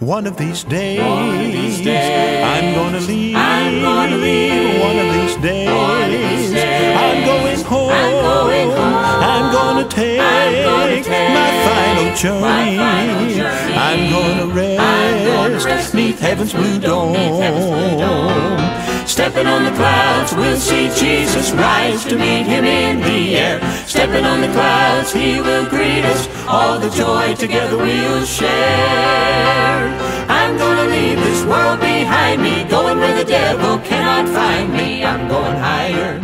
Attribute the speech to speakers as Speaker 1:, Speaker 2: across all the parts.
Speaker 1: One of these days,
Speaker 2: of these days,
Speaker 1: I'm gonna leave.
Speaker 2: I'm gonna leave.
Speaker 1: One of these days,
Speaker 2: of these days,
Speaker 1: I'm going home.
Speaker 2: I'm going home.
Speaker 1: I'm gonna take,
Speaker 2: I'm gonna take
Speaker 1: my final journey.
Speaker 2: my final journey.
Speaker 1: I'm gonna rest,
Speaker 2: I'm gonna rest
Speaker 1: neath heaven's blue dome.
Speaker 2: Neath heaven's blue dome. Stepping on the clouds, we'll see Jesus rise to meet him in the air. Stepping on the clouds, he will greet us. All the joy together we'll share. I'm gonna leave this world behind me, going where the devil cannot find me. I'm going higher,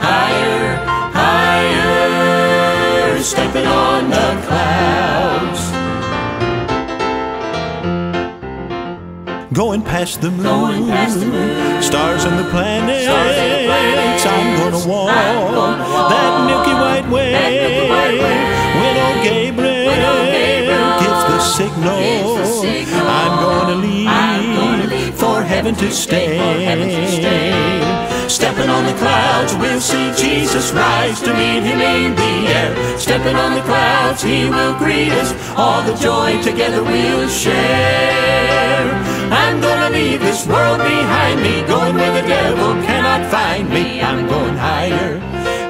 Speaker 2: higher, higher. Stepping on the clouds.
Speaker 1: Going past the moon,
Speaker 2: past the moon.
Speaker 1: stars and the planets.
Speaker 2: Stars and the planets.
Speaker 1: I'm gonna heaven to stay.
Speaker 2: Stepping on the clouds, we'll see Jesus rise to meet him in the air. Stepping on the clouds, he will greet us. All the joy together we'll share. I'm gonna leave this world behind me, going where the devil cannot find me. I'm going higher,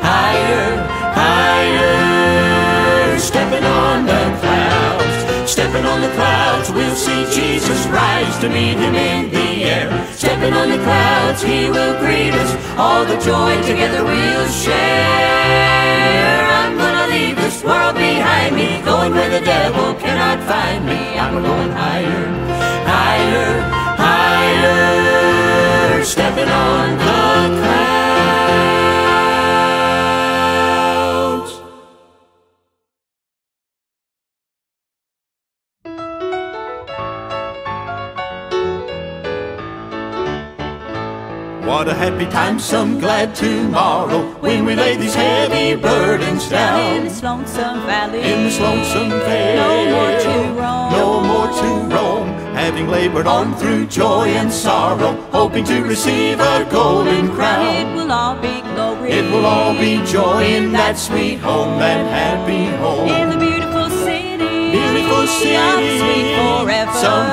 Speaker 2: higher, higher. Stepping on the clouds, stepping on the clouds, we'll see Jesus rise to meet him in the air. Stepping on the clouds, he will greet us. All the joy together we'll share. I'm gonna leave this world behind me, going where the devil cannot find me. I'm going higher, higher, higher.
Speaker 1: What a happy time,
Speaker 2: some glad tomorrow when we lay these heavy burdens down.
Speaker 3: In this lonesome valley,
Speaker 2: in this lonesome vale.
Speaker 3: no more to roam.
Speaker 2: No more to roam, having labored on through joy and sorrow, hoping to receive a golden crown.
Speaker 3: It will all be glory.
Speaker 2: It will all be joy in that sweet home, that happy home.
Speaker 3: in the beautiful city.
Speaker 2: Beautiful city,
Speaker 3: sweet forever.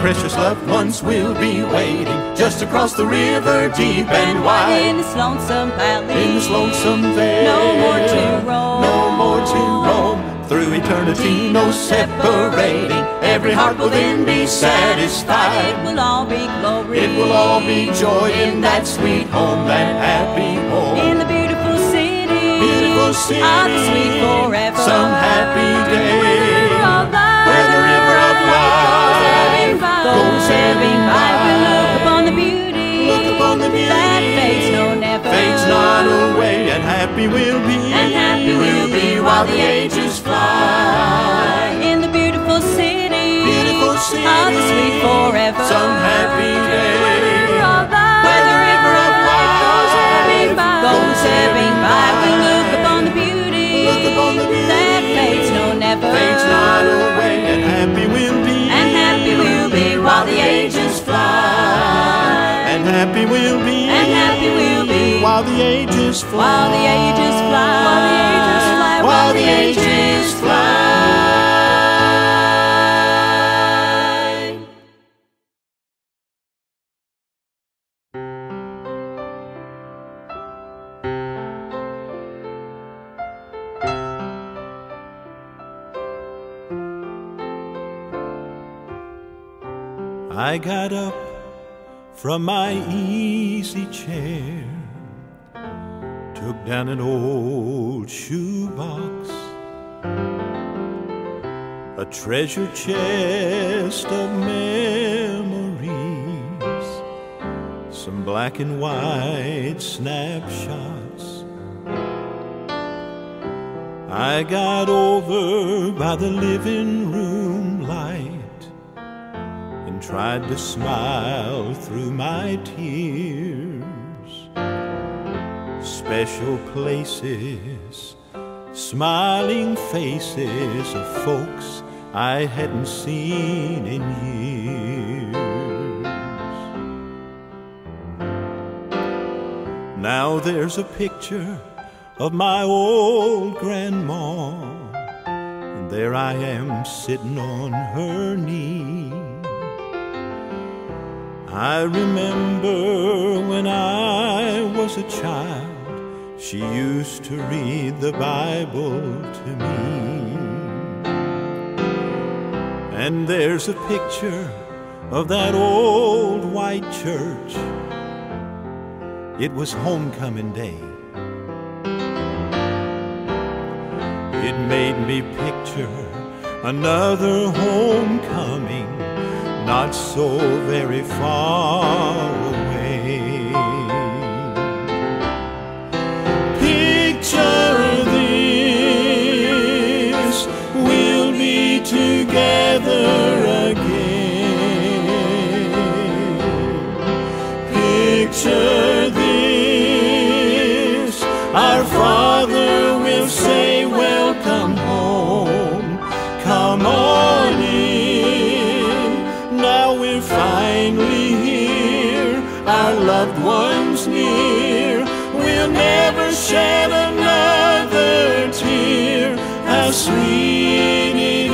Speaker 2: Precious loved ones will be waiting just across the river, deep and wide.
Speaker 3: In this lonesome valley,
Speaker 2: In this lonesome vale,
Speaker 3: no more to roam.
Speaker 2: no more to roam. Through eternity, no separating. Every heart will then be satisfied.
Speaker 3: It will all be glory.
Speaker 2: It will all be joy in that sweet home, that happy home.
Speaker 3: in the beautiful city.
Speaker 2: Beautiful city,
Speaker 3: of the sweet forever.
Speaker 2: some happy day.
Speaker 3: Ebbing by, we look upon the beauty.
Speaker 2: Look upon the beauty
Speaker 3: that fades, no never.
Speaker 2: fades not away, and happy we'll be.
Speaker 3: And happy we'll be while the ages
Speaker 2: fly.
Speaker 3: In the beautiful city.
Speaker 2: Beautiful city,
Speaker 3: of the sweet forever. While the ages fly.
Speaker 2: while the ages fly.
Speaker 3: While the ages fly. While the ages fly.
Speaker 1: I got up from my easy chair, took down an old shoebox, a treasure chest of memories, some black and white snapshots. I got over by the living room light and tried to smile through my tears.
Speaker 2: Special places, smiling faces of folks I hadn't seen in years. Now there's a picture of my old grandma, and there I am sitting on her knee. I remember when I was a child, she used to read the Bible to me. And there's a picture of that old white church. It was homecoming day. It made me picture another homecoming not so very far away. Our loved ones near. We'll never shed another tear. How sweet it is